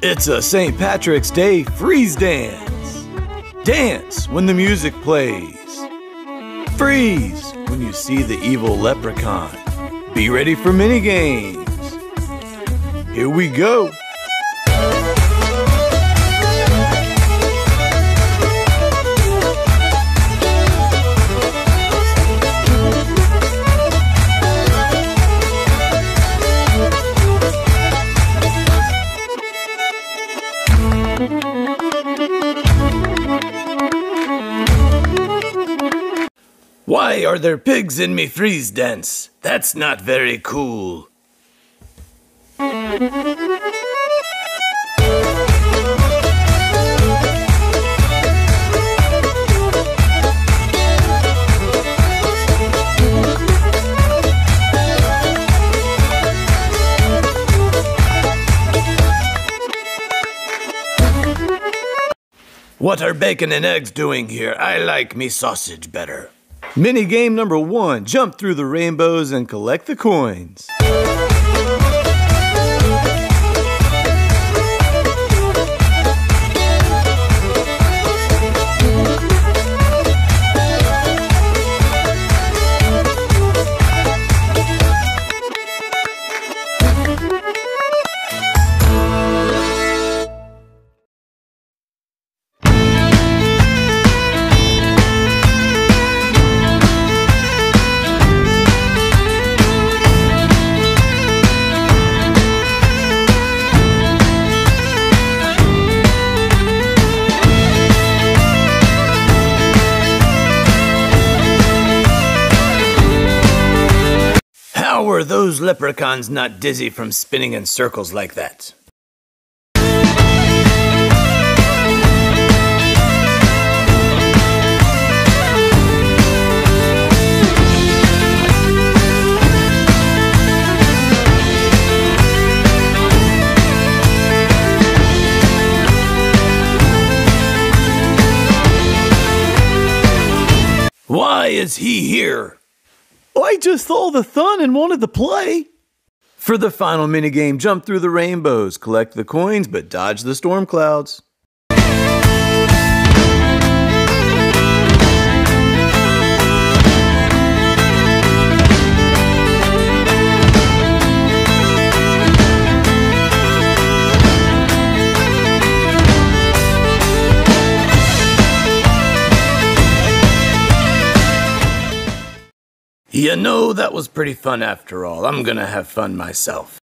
It's a St. Patrick's Day freeze dance. Dance when the music plays. Freeze when you see the evil leprechaun. Be ready for mini games. Here we go. Why are there pigs in me freeze dance? That's not very cool. What are bacon and eggs doing here? I like me sausage better. Mini game number one jump through the rainbows and collect the coins. Were those leprechauns not dizzy from spinning in circles like that? Why is he here? Oh, I just saw the sun and wanted to play. For the final minigame, jump through the rainbows, collect the coins, but dodge the storm clouds. You know, that was pretty fun after all. I'm gonna have fun myself.